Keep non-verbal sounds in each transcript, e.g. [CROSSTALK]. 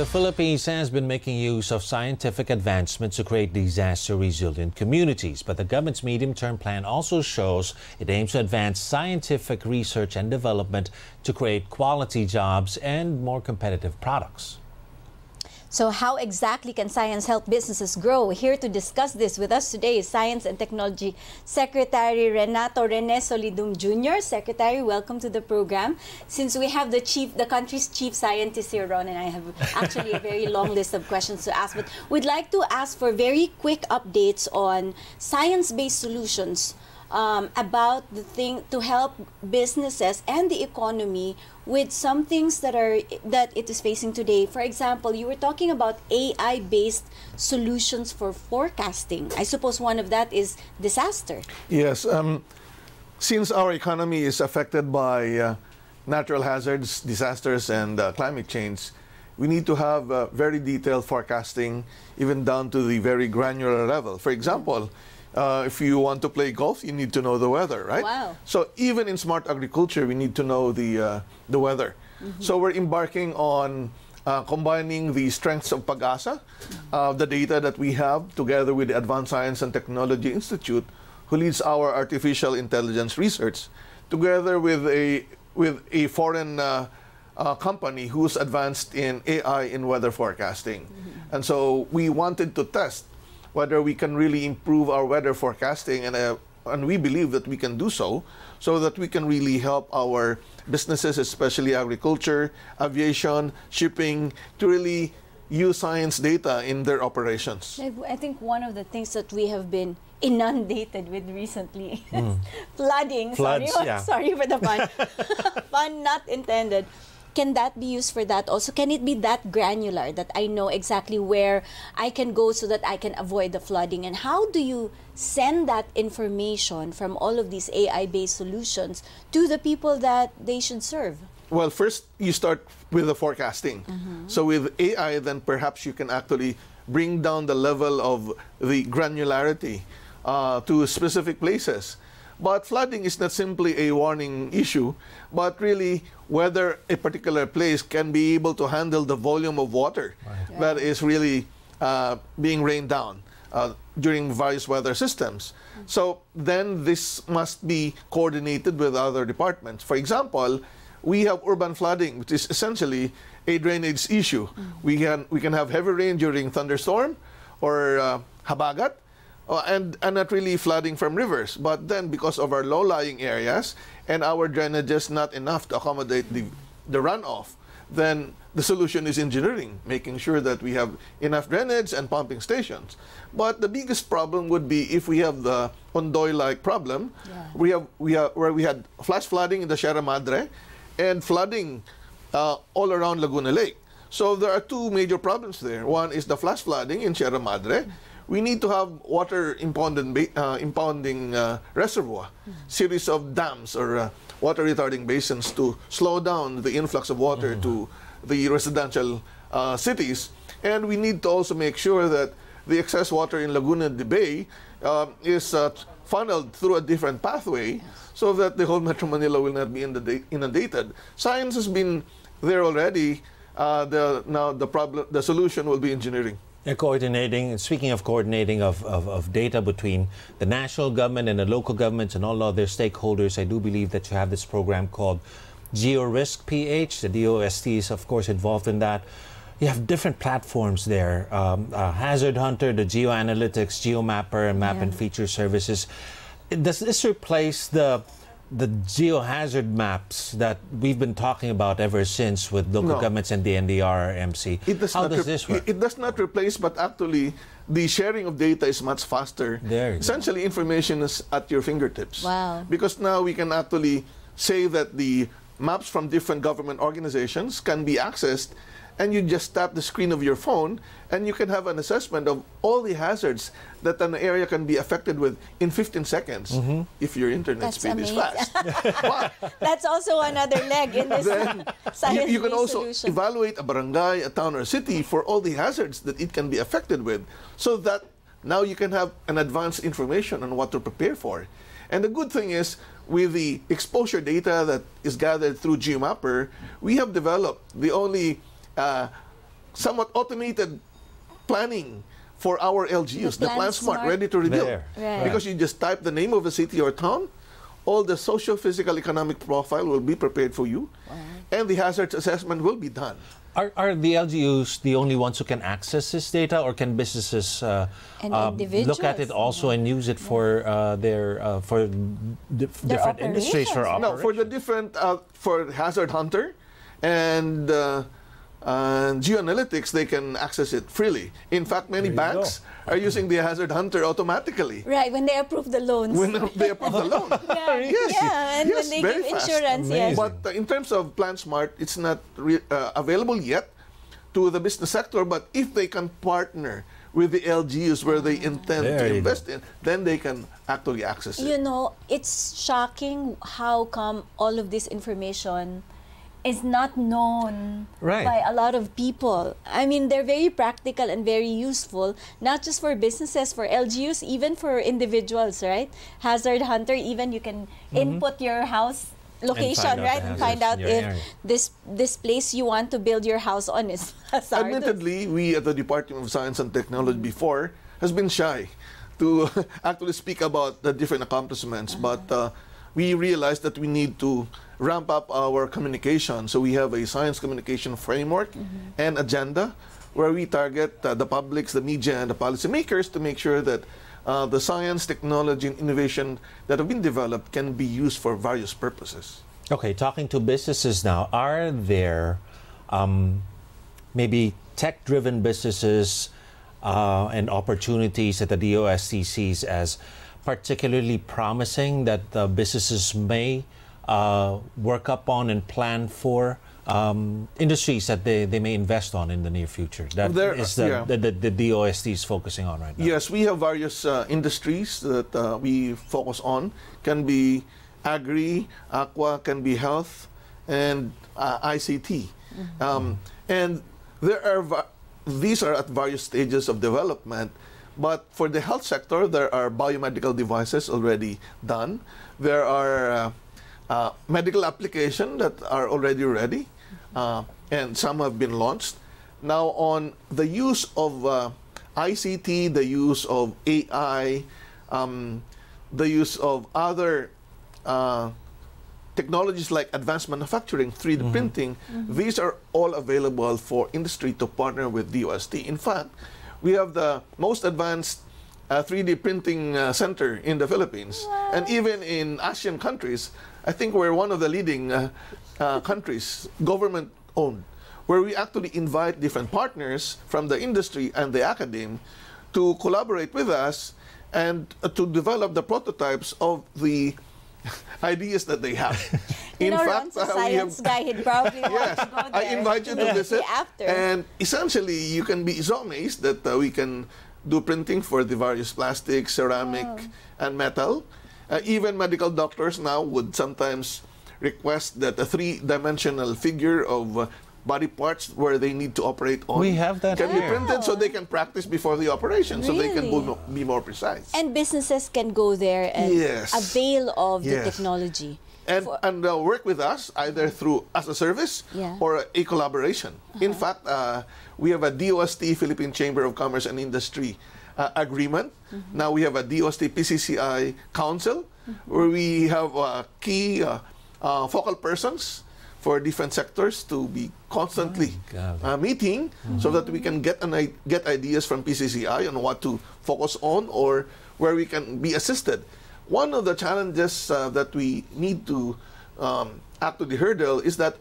The Philippines has been making use of scientific advancements to create disaster resilient communities, but the government's medium term plan also shows it aims to advance scientific research and development to create quality jobs and more competitive products. So how exactly can science help businesses grow? Here to discuss this with us today is Science and Technology Secretary Renato Rene Solidum Jr. Secretary, welcome to the program. Since we have the chief, the country's chief scientist here, Ron, and I have actually a very long list of questions to ask, but we'd like to ask for very quick updates on science-based solutions um, about the thing to help businesses and the economy with some things that are that it is facing today. For example, you were talking about AI-based solutions for forecasting. I suppose one of that is disaster. Yes, um, since our economy is affected by uh, natural hazards, disasters, and uh, climate change, we need to have uh, very detailed forecasting, even down to the very granular level. For example, uh, if you want to play golf, you need to know the weather, right? Wow. So even in smart agriculture, we need to know the uh, the weather. Mm -hmm. So we're embarking on uh, combining the strengths of Pagasa, uh, the data that we have, together with the Advanced Science and Technology Institute, who leads our artificial intelligence research, together with a with a foreign uh, uh, company who's advanced in AI in weather forecasting. Mm -hmm. And so we wanted to test whether we can really improve our weather forecasting and uh, and we believe that we can do so so that we can really help our businesses especially agriculture aviation shipping to really use science data in their operations i think one of the things that we have been inundated with recently mm. [LAUGHS] flooding Floods, sorry [LAUGHS] yeah. sorry for the pun [LAUGHS] pun not intended can that be used for that also? Can it be that granular that I know exactly where I can go so that I can avoid the flooding? And how do you send that information from all of these AI-based solutions to the people that they should serve? Well, first you start with the forecasting. Mm -hmm. So with AI, then perhaps you can actually bring down the level of the granularity uh, to specific places. But flooding is not simply a warning issue, but really whether a particular place can be able to handle the volume of water right. that is really uh, being rained down uh, during various weather systems. So then this must be coordinated with other departments. For example, we have urban flooding, which is essentially a drainage issue. Mm. We can we can have heavy rain during thunderstorm or uh, habagat, uh, and, and not really flooding from rivers. But then because of our low-lying areas and our drainage is not enough to accommodate the, the runoff, then the solution is engineering, making sure that we have enough drainage and pumping stations. But the biggest problem would be if we have the Ondoy-like problem, yeah. we have, we have, where we had flash flooding in the Sierra Madre and flooding uh, all around Laguna Lake. So there are two major problems there. One is the flash flooding in Sierra Madre, we need to have water impounding, uh, impounding uh, reservoir, mm -hmm. series of dams or uh, water retarding basins to slow down the influx of water mm -hmm. to the residential uh, cities. And we need to also make sure that the excess water in Laguna de Bay uh, is uh, funneled through a different pathway yes. so that the whole Metro Manila will not be inundated. Science has been there already. the, now the problem, the solution will be engineering. And coordinating, speaking of coordinating of, of, of, data between the national government and the local governments and all other stakeholders, I do believe that you have this program called GeoRisk PH. The DOST is, of course, involved in that. You have different platforms there um, uh, Hazard Hunter, the GeoAnalytics, GeoMapper, and Map yeah. and Feature Services. Does this replace the the geohazard maps that we've been talking about ever since with local no. governments and the NDRRMC. It does How does this work? It does not replace, but actually the sharing of data is much faster. There Essentially, go. information is at your fingertips. Wow. Because now we can actually say that the maps from different government organizations can be accessed and you just tap the screen of your phone and you can have an assessment of all the hazards that an area can be affected with in 15 seconds mm -hmm. if your internet That's speed amazing. is fast. [LAUGHS] [LAUGHS] That's also another leg in this then [LAUGHS] you, you can also solution. evaluate a barangay, a town or a city for all the hazards that it can be affected with so that now you can have an advanced information on what to prepare for. And the good thing is, with the exposure data that is gathered through GeoMapper, we have developed the only uh, somewhat automated planning for our LGUs, The the, Plan Plan Smart, Smart. ready to reveal. There. Right. Because you just type the name of a city or town, all the social, physical, economic profile will be prepared for you, and the hazards assessment will be done. Are, are the LGUs the only ones who can access this data, or can businesses uh, And uh, look at it individuals, also and use it for uh, their uh, for dif- different industries for operations. No, for the different uh, for Hazard Hunter and uh, GeoAnalytics, they can access it freely. In fact, many There you banks are using the Hazard Hunter automatically Right, when they approve the loans. when they [LAUGHS] approve the loan. yeah, Yes, yeah, and yes, when they very give fast. insurance, yes. But uh, in terms of Plan Smart, it's not re- uh, available yet to the business sector. But if they can partner with the LGUs where they intend There to you invest in, then they can actually access it. You know, it's shocking how come all of this information is not known Right. by a lot of people. I mean, they're very practical and very useful, not just for businesses, for LGUs, even for individuals, right? Hazard Hunter, even you can input your house location, find out right? And find out hazards in your if area. this this place you want to build your house on is [LAUGHS] hazardous. Admittedly, we at the Department of Science and Technology before has been shy to [LAUGHS] actually speak about the different accomplishments, but uh, we realized that we need to ramp up our communication. So we have a science communication framework and agenda where we target uh, the publics, the media, and the policymakers to make sure that uh, the science, technology, and innovation that have been developed can be used for various purposes. Okay, talking to businesses now, are there um, maybe tech driven businesses uh, and opportunities that the DOST sees as particularly promising that uh, businesses may uh, work up on and plan for? Um, industries that they, they may invest on in the near future. That There- is the, yeah. the, the, the DOST is focusing on right now. Yes, we have various uh, industries that uh, we focus on. Can be agri, aqua, can be health, and uh, ICT. Um, and there are va- these are at various stages of development. But for the health sector, there are biomedical devices already done. There are uh, uh, medical applications that are already ready, uh, and some have been launched. Now, on the use of uh, ICT, the use of AI, um, the use of other uh, technologies like advanced manufacturing, 3D printing, these are all available for industry to partner with DOST. In fact, we have the most advanced uh, 3D printing uh, center in the Philippines. And even in Asian countries, I think we're one of the leading uh, uh, countries, government owned, where we actually invite different partners from the industry and the academe to collaborate with us and uh, to develop the prototypes of the [LAUGHS] ideas that they have. [LAUGHS] You know, Ron's a uh, we have- guy. He'd probably [LAUGHS] yes, to go there. I invite you to Yeah. visit. After. And essentially, you can be so amazed that uh, we can do printing for the various plastic, ceramic, and metal. Uh, even medical doctors now would sometimes request that a three-dimensional figure of uh, body parts where they need to operate on We have that can be printed so they can practice before the operation, so they can be more, precise. and businesses can go there and Yes. avail of the technology. and For- and uh, work with us either through as a service Yeah. or a collaboration. In fact, uh, we have a DOST Philippine Chamber of Commerce and Industry uh, agreement. Now we have a DOST PCCI Council where we have uh, key uh, uh, focal persons for different sectors to be constantly God. uh, meeting so that we can get an get ideas from PCCI on what to focus on or where we can be assisted. One of the challenges uh, that we need to um, the hurdle is that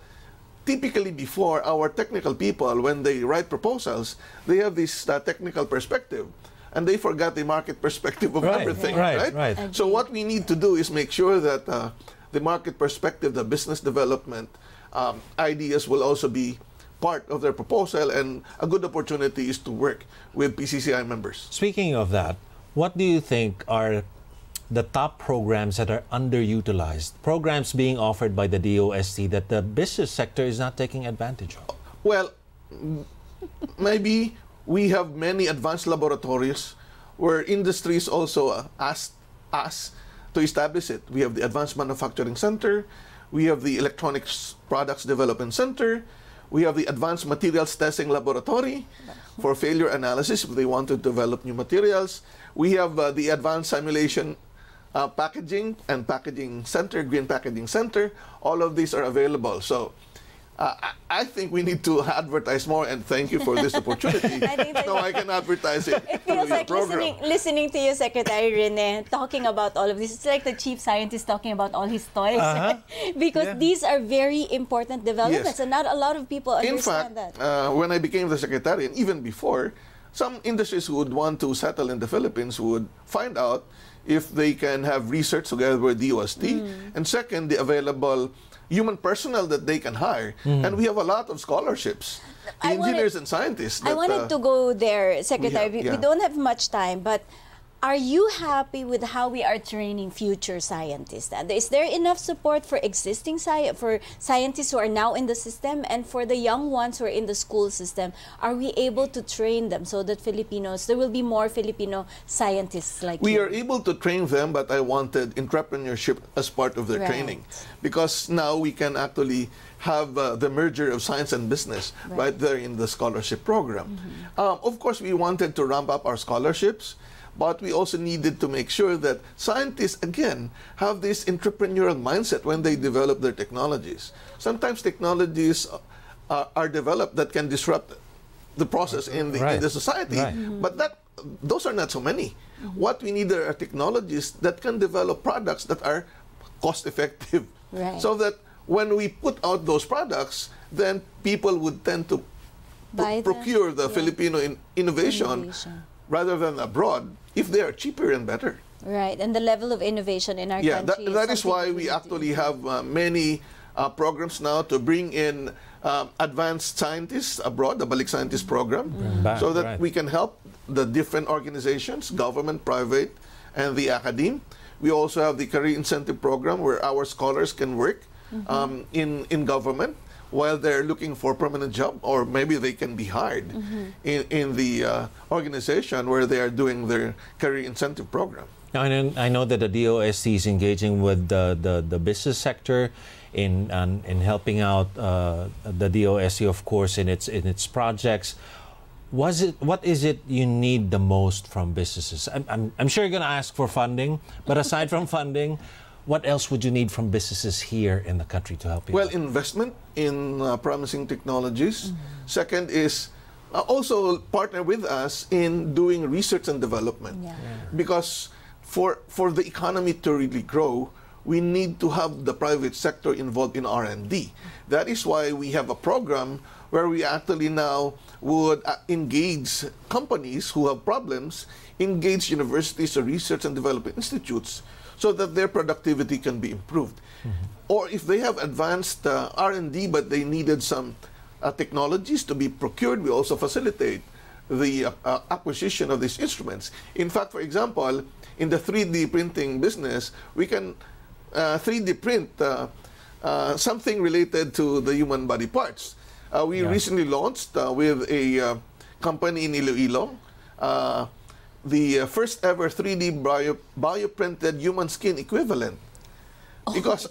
typically before our technical people, when they write proposals, they have this uh, technical perspective. And they forgot the market perspective of Right, everything, right, right? right. So what we need to do is make sure that uh, the market perspective, the business development um, ideas will also be part of their proposal, and a good opportunity is to work with PCCI members. Speaking of that, what do you think are the top programs that are underutilized? Programs being offered by the DOST that the business sector is not taking advantage of? Well, maybe we have many advanced laboratories where industries also uh, asked us to establish it. We have the Advanced Manufacturing Center, we have the Electronics Products Development Center, We have the Advanced Materials Testing Laboratory for failure analysis if they want to develop new materials. We have uh, the Advanced Simulation uh, Packaging and Packaging Center, Green Packaging Center. All of these are available. So uh, I I think we need to advertise more, and thank you for this opportunity. [LAUGHS] I think I can advertise it, It feels your like program. listening, listening to you, Secretary Rene, talking about all of this. It's like the chief scientist talking about all his toys. Uh-huh. [LAUGHS] because Yeah. these are very important developments, Yes. and not a lot of people In fact, that. uh, when I became the secretary, and even before, some industries who would want to settle in the Philippines would find out if they can have research together with DOST, Mm. and second, the available human personnel that they can hire. And we have a lot of scholarships, I wanted- engineers and scientists. I that, wanted uh, to go there, Secretary. have- We, we yeah. don't have much time, but are you happy with how we are training future scientists? And Is there enough support for existing sci- for scientists who are now in the system and for the young ones who are in the school system? Are we able to train them so that Filipinos, there will be more Filipino scientists like We you? are able to train them, but I wanted entrepreneurship as part of their Right. training because now we can actually have uh, the merger of science and business Right. right, there in the scholarship program. Um, of course, we wanted to ramp up our scholarships, but we also needed to make sure that scientists, again, have this entrepreneurial mindset when they develop their technologies. Sometimes technologies uh, are- are developed that can disrupt the process in the, in the society. Right. But that those are not so many. What we need are technologies that can develop products that are cost effective. Right. So that when we put out those products, then people would tend to pro- the- procure the yeah. Filipino in- innovation, Innovation. Rather than abroad if they are cheaper and better. Right, and the level of innovation in our Yeah, that, country. that is something why we need to actually have uh, many uh, programs now to bring in um, advanced scientists abroad, the Balik Scientist program, back, so that right. we can help the different organizations, government, private, and the academe. We also have the career incentive program where our scholars can work um, in, in government while they're looking for a permanent job, or maybe they can be hired in, in the uh, organization where they are doing their career incentive program. Now, I know, I know that the DOST is engaging with the, the, the business sector in um, in helping out uh, the DOST, of course, in its in its projects. Was it what is it you need the most from businesses? I'm, I'm, I'm sure you're going to ask for funding, but aside from [LAUGHS] funding, what else would you need from businesses here in the country to help you? Well, out? investment in uh, promising technologies. Second is uh, also partner with us in doing research and development. Yeah. Because for for the economy to really grow, we need to have the private sector involved in R&D. That is why we have a program where we actually now would uh, engage companies who have problems, engage universities or research and development institutes so that their productivity can be improved. Or if they have advanced uh, R&D but they needed some uh, technologies to be procured, we also facilitate the uh, uh, acquisition of these instruments. In fact, for example, in the 3D printing business, we can uh, 3D print uh, uh, something related to the human body parts. Uh, we Yeah. recently launched uh, with a uh, company in Iloilo uh, the uh, first ever 3D bio, bioprinted human skin equivalent. Because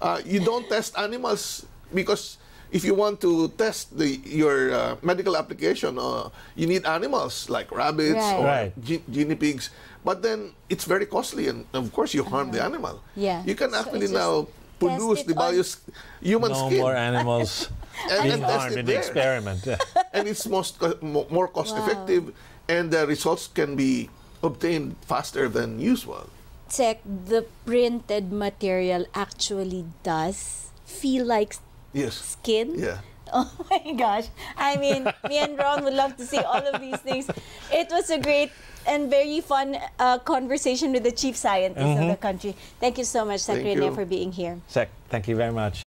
uh, you don't test animals because if you want to test the your uh, medical application, uh, you need animals like rabbits Right. or Right. gu- guinea pigs. But then it's very costly, and of course you harm the animal. Yeah. You can So actually it's now produce the it on- bio human no skin, more animals [LAUGHS] and, being and harmed in the experiment. [LAUGHS] and it's most co- more cost Wow. effective, and the results can be obtained faster than usual. Sec, the printed material actually does feel like Yes. skin. Yeah. [LAUGHS] Oh my gosh. I mean, me and Ron would love to see all of these things. It was a great and very fun uh, conversation with the chief scientist of the country. Thank you so much, Thank Secretary, for being here. Sec, thank you very much.